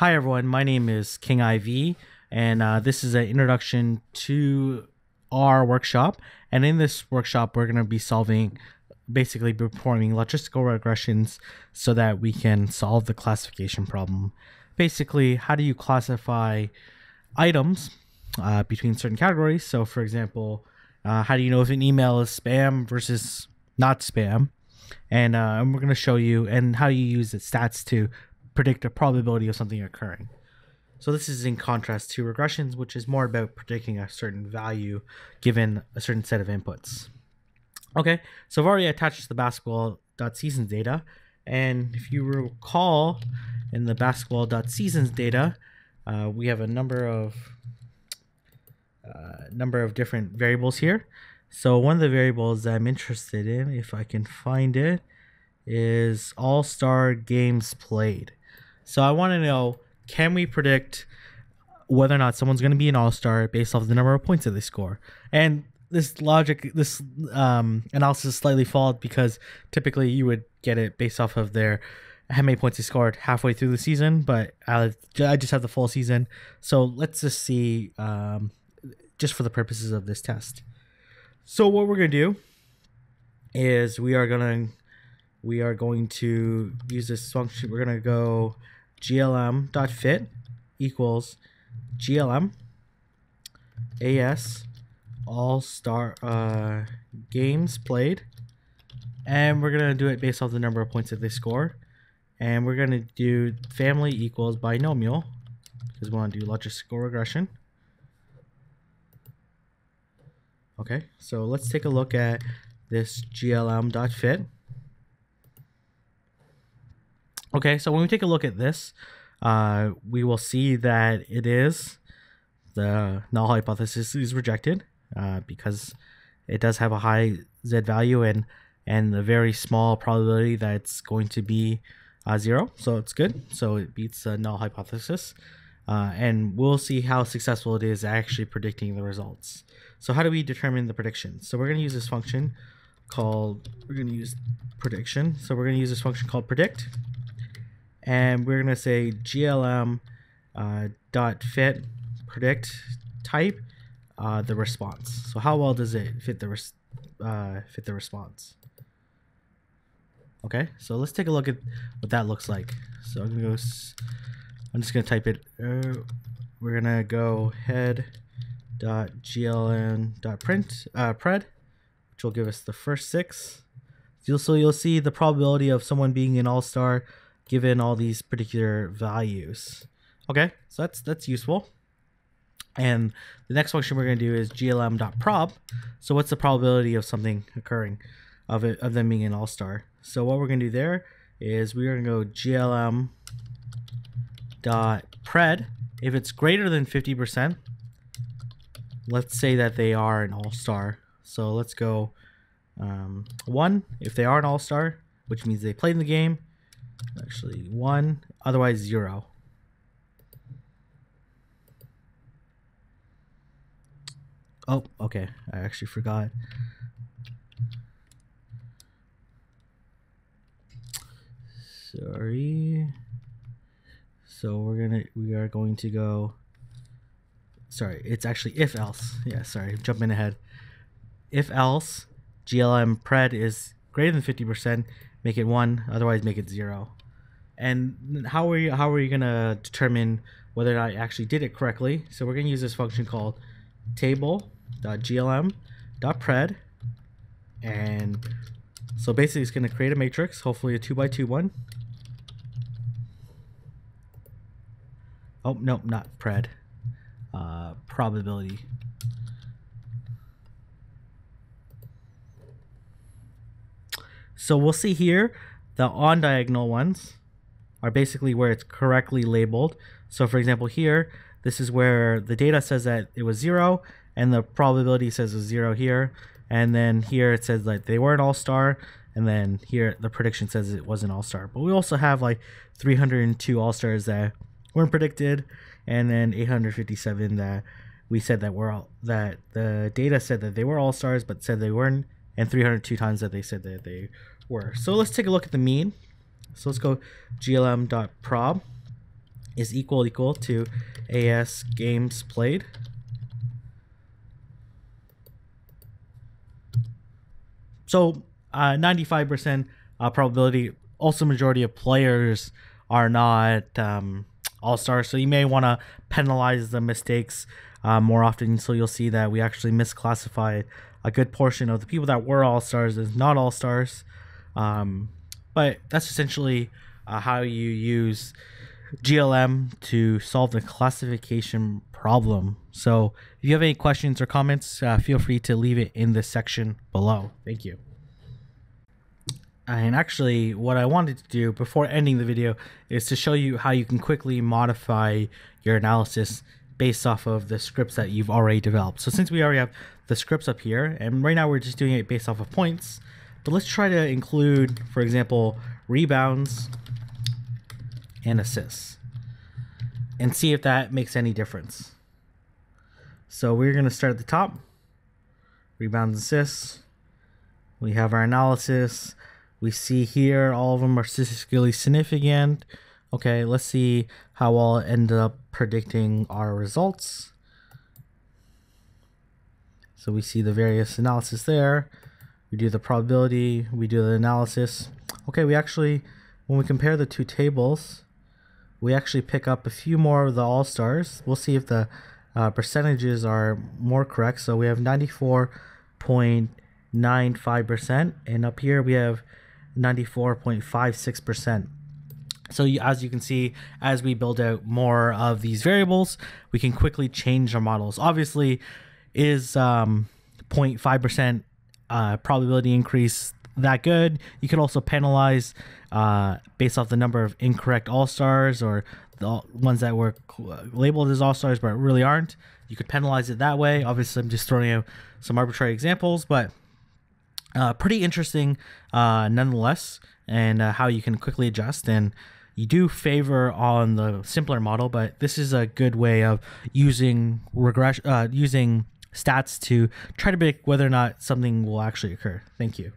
Hi everyone, my name is King IV, and uh, this is an introduction to R workshop. And in this workshop, we're going to be solving, basically performing logistical regressions so that we can solve the classification problem. Basically, how do you classify items uh, between certain categories? So, for example, uh, how do you know if an email is spam versus not spam? And, uh, and we're going to show you and how you use the stats to predict a probability of something occurring. So this is in contrast to regressions, which is more about predicting a certain value given a certain set of inputs. Okay, so I've already attached the basketball.seasons data. And if you recall in the basketball.seasons data, uh, we have a number of number of different variables here. So one of the variables that I'm interested in, if I can find it, is all-star games played. So I want to know can we predict whether or not someone's going to be an all-star based off the number of points that they score? And this logic, this um, analysis is slightly flawed because typically you would get it based off of their how many points they scored halfway through the season, but I, just have the full season. So let's just see, um, just for the purposes of this test. So what we're gonna do is we are gonna we are going to use this function. We're gonna go glm.fit equals glm as all star uh, games played and we're gonna do it based off the number of points that they score and we're gonna do family equals binomial because we want to do logistical regression okay so let's take a look at this glm.fit Okay, so when we take a look at this, uh, we will see that it is the null hypothesis is rejected uh, because it does have a high z value and and a very small probability that it's going to be uh, zero. So it's good. So it beats the null hypothesis. Uh, and we'll see how successful it is actually predicting the results. So how do we determine the prediction? So we're going to use this function called, we're going to use prediction. So we're going to use this function called predict and we're gonna say glm uh, dot fit predict type uh, the response. So how well does it fit the res- uh, fit the response? Okay, so let's take a look at what that looks like. So I'm gonna go. I'm just gonna type it. Uh, we're gonna go head dot glm dot print uh, pred, which will give us the first six. So you'll see the probability of someone being an all star given all these particular values. Okay, so that's that's useful. And the next function we're going to do is glm.prob. So what's the probability of something occurring, of it of them being an all-star? So what we're going to do there is we're going to go glm.pred. If it's greater than 50%, let's say that they are an all-star. So let's go um, 1 if they are an all-star, which means they played in the game. Actually, one, otherwise zero. Oh, okay. I actually forgot. Sorry. So we're gonna we are going to go. Sorry, it's actually if else. Yeah, sorry, jumping ahead. If else, GLM pred is greater than fifty percent make it one, otherwise make it zero. And how are you how are you gonna determine whether or not I actually did it correctly? So we're gonna use this function called table.glm.pred and so basically it's gonna create a matrix, hopefully a two by two one. Oh nope, not pred. Uh, probability So we'll see here the on diagonal ones are basically where it's correctly labeled. So for example here, this is where the data says that it was zero and the probability says it's zero here. And then here it says that they were an all-star and then here the prediction says it was an all-star. But we also have like 302 all-stars that weren't predicted and then 857 that we said that were all that the data said that they were all-stars but said they weren't and 302 times that they said that they were. So let's take a look at the mean. So let's go glm.prob is equal equal to AS games played. So uh, 95% uh, probability. Also, majority of players are not um, all stars, so you may want to penalize the mistakes uh, more often. So you'll see that we actually misclassified a good portion of the people that were all stars as not all stars. Um, but that's essentially uh, how you use GLM to solve the classification problem. So if you have any questions or comments, uh, feel free to leave it in the section below. Thank you. And actually, what I wanted to do before ending the video is to show you how you can quickly modify your analysis based off of the scripts that you've already developed. So since we already have the scripts up here, and right now we're just doing it based off of points, but let's try to include, for example, rebounds and assists and see if that makes any difference. So we're going to start at the top. Rebounds, assists. We have our analysis. We see here all of them are statistically significant. Okay, let's see how I'll end up predicting our results. So we see the various analysis there. We do the probability, we do the analysis. Okay, we actually, when we compare the two tables, we actually pick up a few more of the all-stars. We'll see if the uh, percentages are more correct. So we have 94.95%, and up here we have 94.56%. So you, as you can see, as we build out more of these variables, we can quickly change our models. Obviously, is um, 0.5% uh, probability increase that good? You can also penalize uh, based off the number of incorrect all stars or the ones that were labeled as all stars but really aren't. You could penalize it that way. Obviously, I'm just throwing out some arbitrary examples, but uh, pretty interesting uh, nonetheless, and uh, how you can quickly adjust. And you do favor on the simpler model, but this is a good way of using regression, uh, using stats to try to predict whether or not something will actually occur. Thank you.